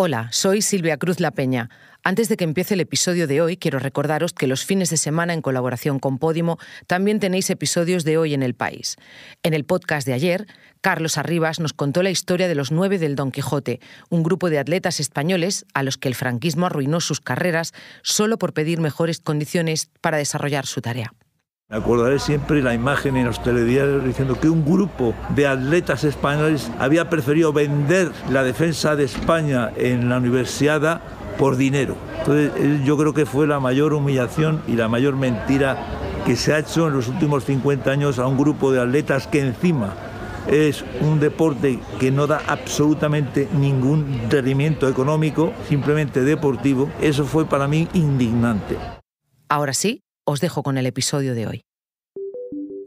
Hola, soy Silvia Cruz La Peña. Antes de que empiece el episodio de hoy, quiero recordaros que los fines de semana, en colaboración con Podimo, también tenéis episodios de hoy en el país. En el podcast de ayer, Carlos Arribas nos contó la historia de los nueve del Don Quijote, un grupo de atletas españoles a los que el franquismo arruinó sus carreras solo por pedir mejores condiciones para desarrollar su tarea. Me acordaré siempre la imagen en los telediarios diciendo que un grupo de atletas españoles había preferido vender la defensa de España en la universidad por dinero. Entonces yo creo que fue la mayor humillación y la mayor mentira que se ha hecho en los últimos 50 años a un grupo de atletas que encima es un deporte que no da absolutamente ningún rendimiento económico, simplemente deportivo. Eso fue para mí indignante. Ahora sí, os dejo con el episodio de hoy.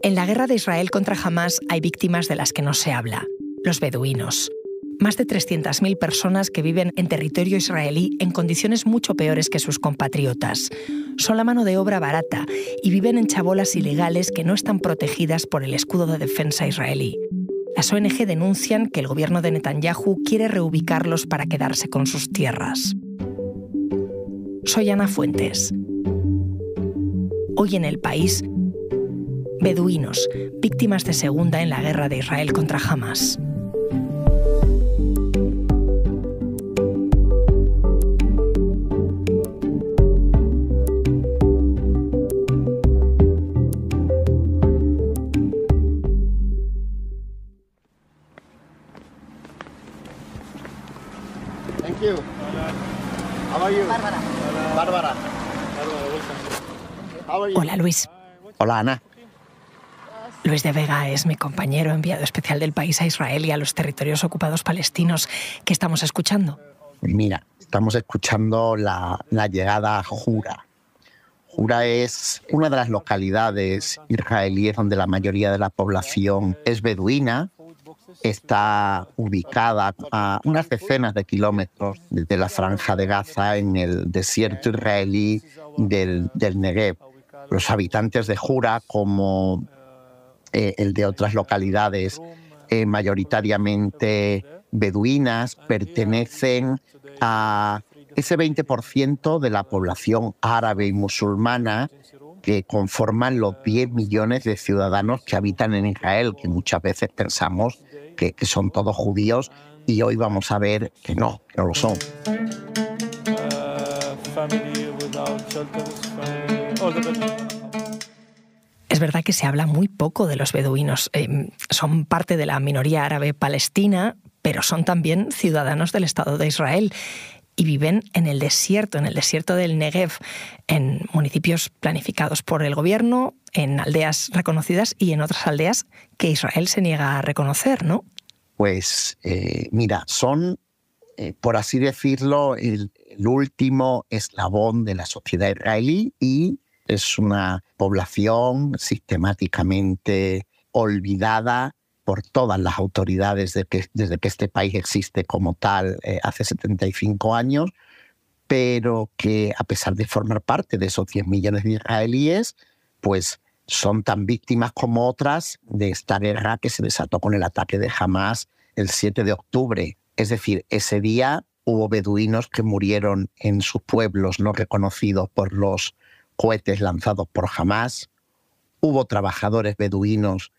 En la guerra de Israel contra Hamas hay víctimas de las que no se habla, los beduinos. Más de 300.000 personas que viven en territorio israelí en condiciones mucho peores que sus compatriotas. Son la mano de obra barata y viven en chabolas ilegales que no están protegidas por el escudo de defensa israelí. Las ONG denuncian que el gobierno de Netanyahu quiere reubicarlos para quedarse con sus tierras. Soy Ana Fuentes. Hoy en el país, beduinos, víctimas de segunda en la guerra de Israel contra Hamas. Thank you. How are you? Bárbara. Bárbara. Are you? Hola Luis. Hola Ana. Luis de Vega es mi compañero enviado especial del país a Israel y a los territorios ocupados palestinos que estamos escuchando. Mira, estamos escuchando la, la llegada a Jura. Jura es una de las localidades israelíes donde la mayoría de la población es beduina. Está ubicada a unas decenas de kilómetros desde la franja de Gaza en el desierto israelí del, del Negev. Los habitantes de Jura, como eh, el de otras localidades eh, mayoritariamente beduinas, pertenecen a ese 20% de la población árabe y musulmana que conforman los 10 millones de ciudadanos que habitan en Israel, que muchas veces pensamos que, que son todos judíos y hoy vamos a ver que no, que no lo son. Es verdad que se habla muy poco de los beduinos. Eh, son parte de la minoría árabe palestina, pero son también ciudadanos del Estado de Israel y viven en el desierto, en el desierto del Negev, en municipios planificados por el gobierno, en aldeas reconocidas y en otras aldeas que Israel se niega a reconocer, ¿no? Pues eh, mira, son, eh, por así decirlo, el, el último eslabón de la sociedad israelí y es una población sistemáticamente olvidada por todas las autoridades de que, desde que este país existe como tal eh, hace 75 años, pero que a pesar de formar parte de esos 10 millones de israelíes, pues son tan víctimas como otras de esta guerra que se desató con el ataque de Hamas el 7 de octubre. Es decir, ese día hubo beduinos que murieron en sus pueblos no reconocidos por los cohetes lanzados por Hamas. Hubo trabajadores beduinos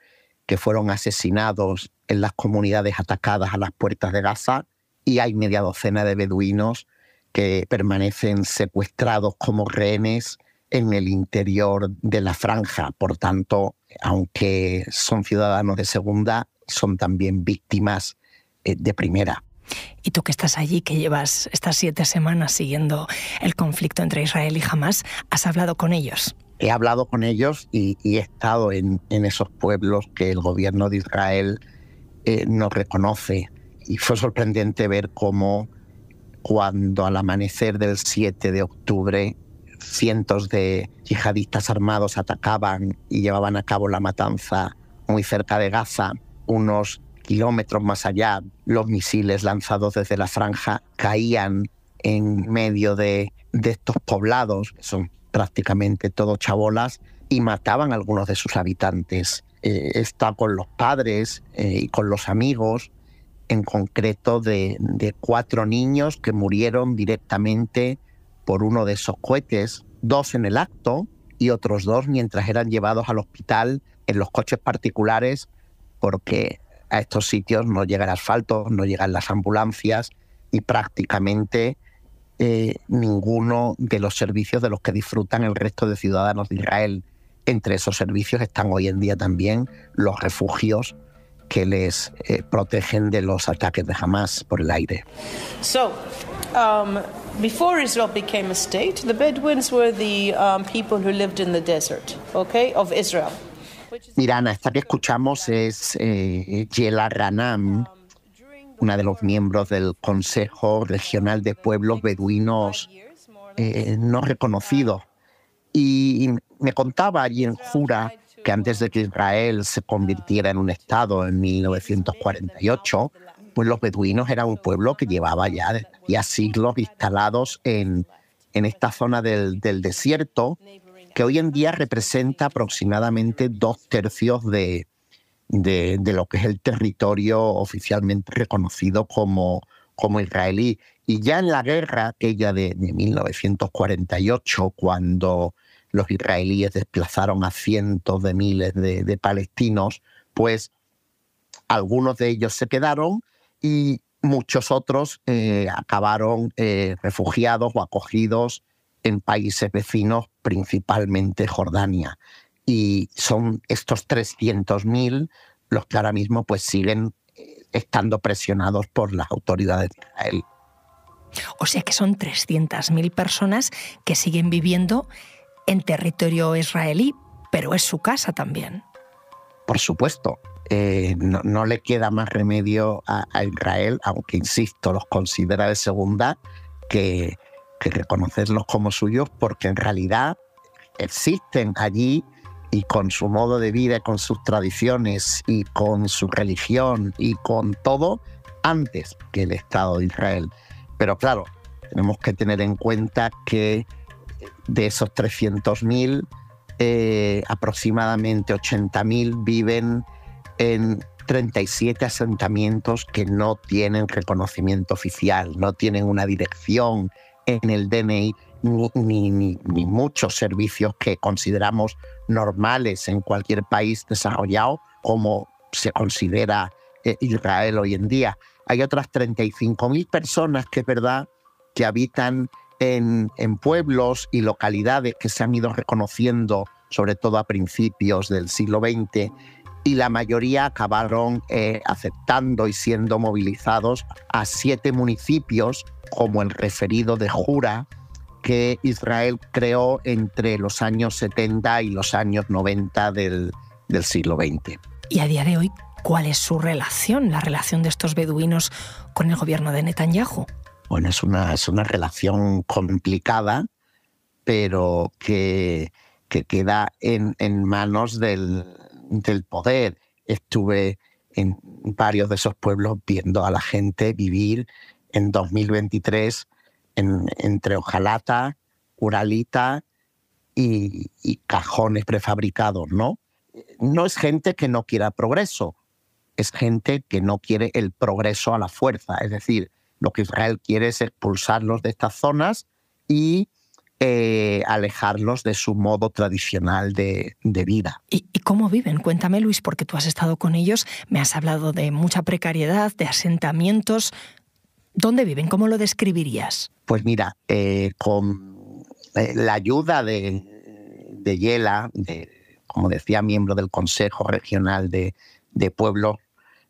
que fueron asesinados en las comunidades atacadas a las puertas de Gaza y hay media docena de beduinos que permanecen secuestrados como rehenes en el interior de la franja. Por tanto, aunque son ciudadanos de segunda, son también víctimas eh, de primera. Y tú que estás allí, que llevas estas siete semanas siguiendo el conflicto entre Israel y Hamas, ¿has hablado con ellos? He hablado con ellos y, he estado en, en, esos pueblos que el gobierno de Israel eh, no reconoce. Y fue sorprendente ver cómo cuando al amanecer del 7 de octubre cientos de yihadistas armados atacaban y llevaban a cabo la matanza muy cerca de Gaza, unos kilómetros más allá, los misiles lanzados desde la franja caían en medio de, de estos poblados, que son prácticamente todos chabolas, y mataban a algunos de sus habitantes. Eh, está con los padres eh, y con los amigos en concreto de, de cuatro niños que murieron directamente por uno de esos cohetes, dos en el acto y otros dos mientras eran llevados al hospital en los coches particulares porque a estos sitios no llega el asfalto, no llegan las ambulancias y prácticamente eh, ninguno de los servicios de los que disfrutan el resto de ciudadanos de Israel. Entre esos servicios están hoy en día también los refugios que les eh, protegen de los ataques de Hamas por el aire. So, um, before Israel became a state, the Bedouins were the um, people who lived in the desert, okay, of Israel. Mirana, esta que escuchamos es eh, Yela Ranam, una de los miembros del Consejo Regional de Pueblos Beduinos eh, no reconocidos. Y me contaba allí en Jura que antes de que Israel se convirtiera en un Estado en 1948, pues los beduinos eran un pueblo que llevaba ya, ya siglos instalados en, en esta zona del, del desierto, que hoy en día representa aproximadamente dos tercios de, de, lo que es el territorio oficialmente reconocido como, como israelí. Y ya en la guerra, aquella de, 1948, cuando los israelíes desplazaron a cientos de miles de, palestinos, pues algunos de ellos se quedaron y muchos otros eh, acabaron eh, refugiados o acogidos en países vecinos, principalmente Jordania y son estos 300.000 los que ahora mismo pues siguen eh, estando presionados por las autoridades de Israel. O sea que son 300.000 personas que siguen viviendo en territorio israelí, pero es su casa también. Por supuesto, eh, no, le queda más remedio a, Israel, aunque insisto, los considera de segunda, que, que reconocerlos como suyos, porque en realidad existen allí y con su modo de vida, con sus tradiciones y con su religión y con todo antes que el Estado de Israel. Pero claro, tenemos que tener en cuenta que de esos 300.000, eh, aproximadamente 80.000 viven en 37 asentamientos que no tienen reconocimiento oficial, no tienen una dirección en el DNI ni, ni, muchos servicios que consideramos normales en cualquier país desarrollado, como se considera eh, Israel hoy en día. Hay otras 35.000 personas que es verdad que habitan en, en, pueblos y localidades que se han ido reconociendo, sobre todo a principios del siglo XX, y la mayoría acabaron eh, aceptando y siendo movilizados a siete municipios, como el referido de Jura, que Israel creó entre los años 70 y los años 90 del, siglo XX. Y a día de hoy, ¿cuál es su relación, la relación de estos beduinos con el gobierno de Netanyahu? Bueno, es una, es una relación complicada, pero que, que queda en, en manos del, del poder. Estuve en varios de esos pueblos viendo a la gente vivir en 2023 entre hojalata, uralita y, cajones prefabricados, ¿no? No es gente que no quiera progreso, es gente que no quiere el progreso a la fuerza. Es decir, lo que Israel quiere es expulsarlos de estas zonas y eh, alejarlos de su modo tradicional de, vida. ¿Y, cómo viven? Cuéntame, Luis, porque tú has estado con ellos, me has hablado de mucha precariedad, de asentamientos. ¿Dónde viven? ¿Cómo lo describirías? Pues mira, eh, con eh, la ayuda de, de Yela, de, como decía, miembro del Consejo Regional de, Pueblos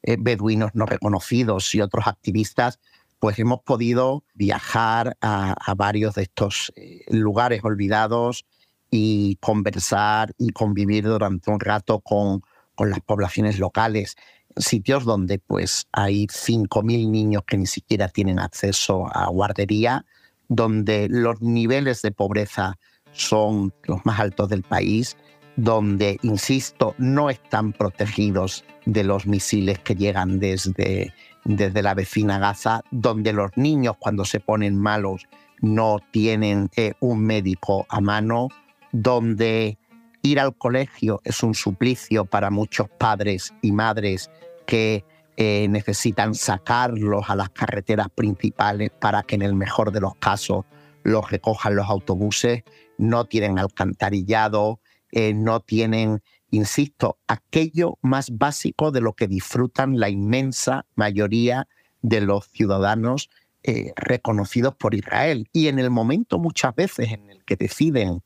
eh, Beduinos No Reconocidos y otros activistas, pues hemos podido viajar a, varios de estos lugares olvidados y conversar y convivir durante un rato con, con las poblaciones locales sitios donde pues hay 5.000 niños que ni siquiera tienen acceso a guardería, donde los niveles de pobreza son los más altos del país, donde, insisto, no están protegidos de los misiles que llegan desde, desde la vecina Gaza, donde los niños cuando se ponen malos no tienen eh, un médico a mano, donde ir al colegio es un suplicio para muchos padres y madres que eh, necesitan sacarlos a las carreteras principales para que en el mejor de los casos los recojan los autobuses, no tienen alcantarillado, eh, no tienen, insisto, aquello más básico de lo que disfrutan la inmensa mayoría de los ciudadanos eh, reconocidos por Israel. Y en el momento muchas veces en el que deciden,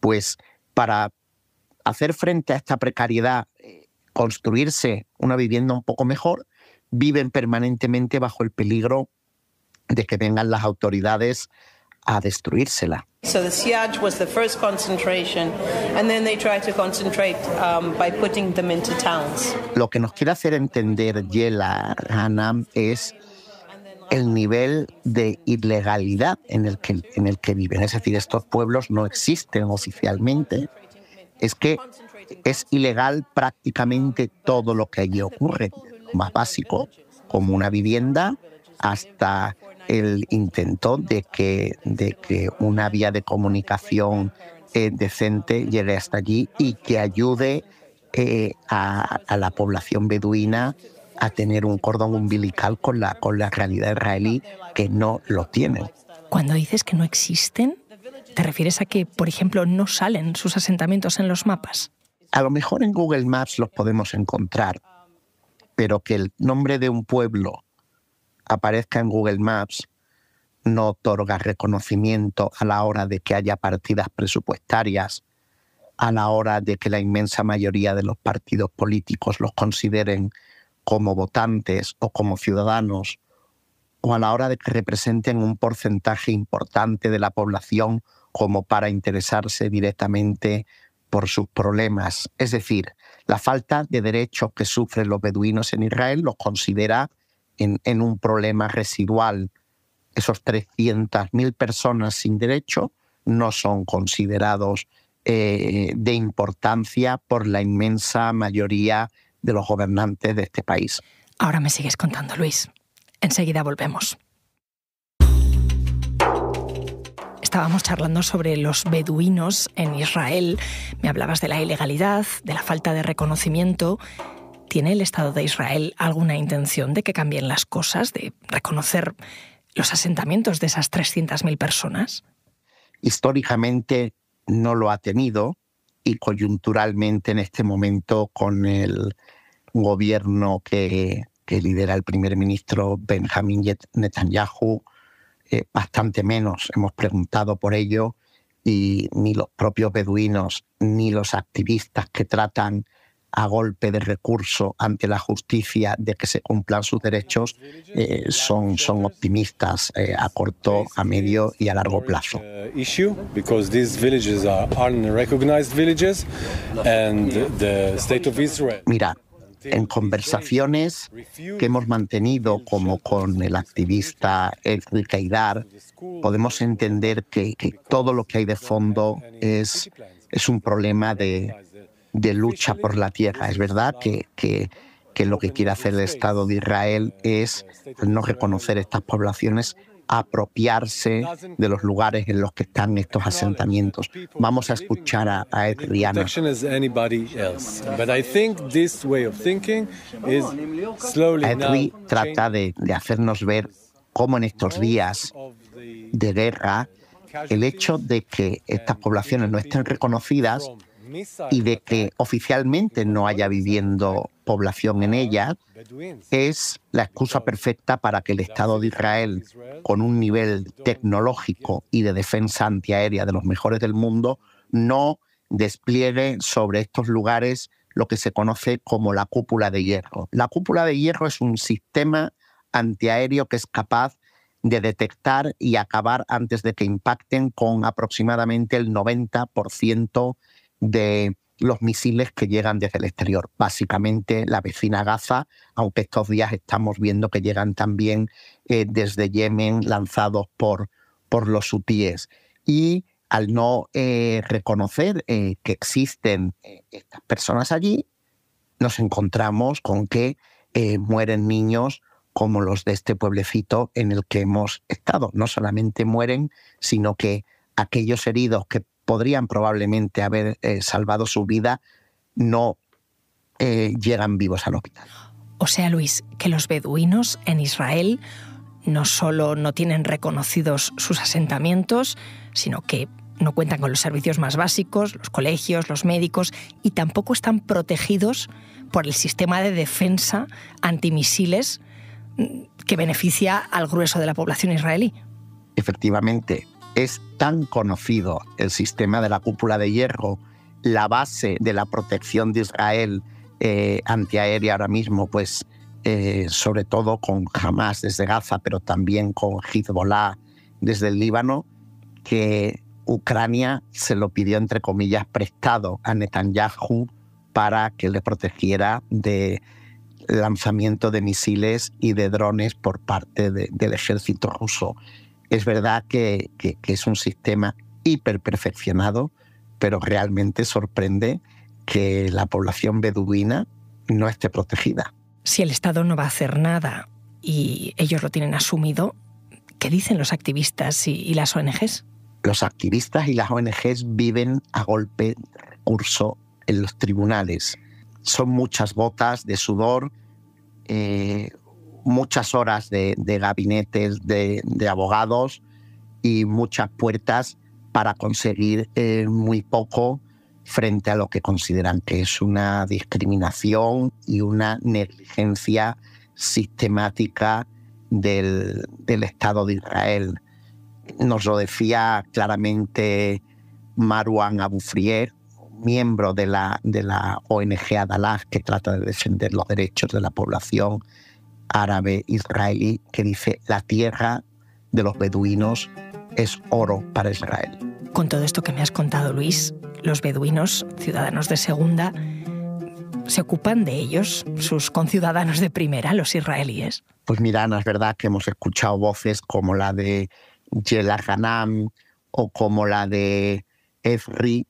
pues para hacer frente a esta precariedad, construirse una vivienda un poco mejor, viven permanentemente bajo el peligro de que vengan las autoridades a destruírsela. So the siege was the first concentration, and then they to concentrate um, by putting them into towns. Lo que nos quiere hacer entender Yela Rana es el nivel de ilegalidad en el, que, en el que viven. Es decir, estos pueblos no existen oficialmente. Es que es ilegal prácticamente todo lo que allí ocurre, más básico, como una vivienda, hasta el intento de que, de que una vía de comunicación eh, decente llegue hasta allí y que ayude eh, a, la población beduina a tener un cordón umbilical con la, con la realidad israelí que no lo tienen. Cuando dices que no existen, ¿te refieres a que, por ejemplo, no salen sus asentamientos en los mapas? A lo mejor en Google Maps los podemos encontrar, pero que el nombre de un pueblo aparezca en Google Maps no otorga reconocimiento a la hora de que haya partidas presupuestarias, a la hora de que la inmensa mayoría de los partidos políticos los consideren como votantes o como ciudadanos, o a la hora de que representen un porcentaje importante de la población como para interesarse directamente por sus problemas. Es decir, la falta de derechos que sufren los beduinos en Israel los considera en, un problema residual. Esos 300.000 personas sin derecho no son considerados eh, de importancia por la inmensa mayoría de los gobernantes de este país. Ahora me sigues contando, Luis. Enseguida volvemos. Estábamos charlando sobre los beduinos en Israel. Me hablabas de la ilegalidad, de la falta de reconocimiento. ¿Tiene el Estado de Israel alguna intención de que cambien las cosas, de reconocer los asentamientos de esas 300.000 personas? Históricamente no lo ha tenido y coyunturalmente en este momento con el gobierno que, lidera el primer ministro Benjamin Netanyahu eh, bastante menos. Hemos preguntado por ello y ni los propios beduinos ni los activistas que tratan a golpe de recurso ante la justicia de que se cumplan sus derechos eh, son, son optimistas eh, a corto, a medio y a largo plazo. Mira, en conversaciones que hemos mantenido, como con el activista Edwin Kaidar, podemos entender que, todo lo que hay de fondo es, es un problema de, de lucha por la tierra. Es verdad que, que, que lo que quiere hacer el Estado de Israel es no reconocer estas poblaciones apropiarse de los lugares en los que están estos asentamientos. Vamos a escuchar a, a Ed Rihanna. Edri trata de, de hacernos ver cómo en estos días de guerra el hecho de que estas poblaciones no estén reconocidas y de que oficialmente no haya viviendo población en ella, es la excusa perfecta para que el Estado de Israel, con un nivel tecnológico y de defensa antiaérea de los mejores del mundo, no despliegue sobre estos lugares lo que se conoce como la cúpula de hierro. La cúpula de hierro es un sistema antiaéreo que es capaz de detectar y acabar antes de que impacten con aproximadamente el 90% de los misiles que llegan desde el exterior. Básicamente la vecina Gaza, aunque estos días estamos viendo que llegan también eh, desde Yemen lanzados por, por los hutíes. Y al no eh, reconocer eh, que existen estas personas allí, nos encontramos con que mueren niños como los de este pueblecito en el que hemos estado. No solamente mueren, sino que aquellos heridos que podrían probablemente haber eh, salvado su vida, no eh, llegan vivos al hospital. O sea, Luis, que los beduinos en Israel no solo no tienen reconocidos sus asentamientos, sino que no cuentan con los servicios más básicos, los colegios, los médicos, y tampoco están protegidos por el sistema de defensa antimisiles mm, que beneficia al grueso de la población israelí. Efectivamente, es tan conocido el sistema de la cúpula de hierro, la base de la protección de Israel eh, antiaérea ahora mismo, pues eh, sobre todo con Hamas desde Gaza, pero también con Hezbollah desde el Líbano, que Ucrania se lo pidió, entre comillas, prestado a Netanyahu para que le protegiera de lanzamiento de misiles y de drones por parte del ejército ruso. Es verdad que, que, que es un sistema hiper perfeccionado, pero realmente sorprende que la población beduina no esté protegida. Si el Estado no va a hacer nada y ellos lo tienen asumido, ¿qué dicen los activistas y, las ONGs? Los activistas y las ONGs viven a golpe de recurso en los tribunales. Son muchas botas de sudor, eh, muchas horas de, gabinetes de, abogados y muchas puertas para conseguir eh, muy poco frente a lo que consideran que es una discriminación y una negligencia sistemática del, Estado de Israel. Nos lo decía claramente Marwan Abufrier, miembro de la, ONG Adalah, que trata de defender los derechos de la población árabe israelí, que dice, la tierra de los beduinos es oro para Israel. Con todo esto que me has contado, Luis, los beduinos, ciudadanos de segunda, se ocupan de ellos, sus conciudadanos de primera, los israelíes. Pues mira, es verdad que hemos escuchado voces como la de Yela Hanam o como la de Efri,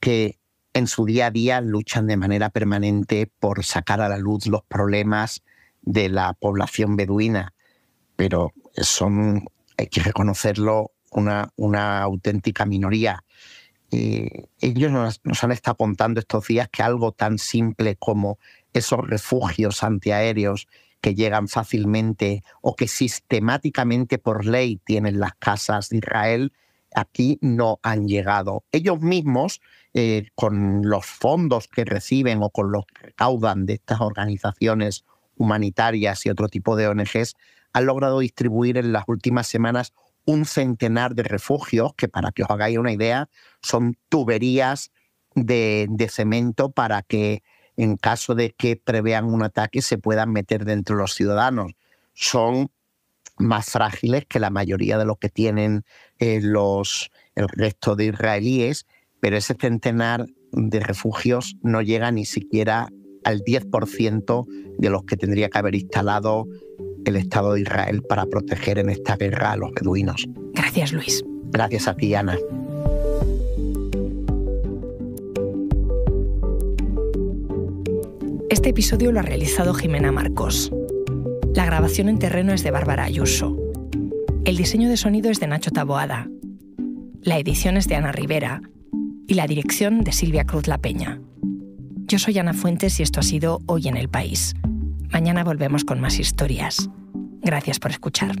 que en su día a día luchan de manera permanente por sacar a la luz los problemas de la población beduina. Pero son, hay que reconocerlo, una, una auténtica minoría. Eh, ellos nos, han estado apuntando estos días que algo tan simple como esos refugios antiaéreos que llegan fácilmente o que sistemáticamente por ley tienen las casas de Israel, aquí no han llegado. Ellos mismos, eh, con los fondos que reciben o con los que recaudan de estas organizaciones humanitarias y otro tipo de ONGs, han logrado distribuir en las últimas semanas un centenar de refugios, que para que os hagáis una idea, son tuberías de, cemento para que en caso de que prevean un ataque se puedan meter dentro de los ciudadanos. Son más frágiles que la mayoría de lo que tienen eh, los, el resto de israelíes, pero ese centenar de refugios no llega ni siquiera al 10% de los que tendría que haber instalado el Estado de Israel para proteger en esta guerra a los beduinos. Gracias, Luis. Gracias a ti, Ana. Este episodio lo ha realizado Jimena Marcos. La grabación en terreno es de Bárbara Ayuso. El diseño de sonido es de Nacho Taboada. La edición es de Ana Rivera. Y la dirección de Silvia Cruz La Peña. Yo soy Ana Fuentes y esto ha sido Hoy en el País. Mañana volvemos con más historias. Gracias por escuchar.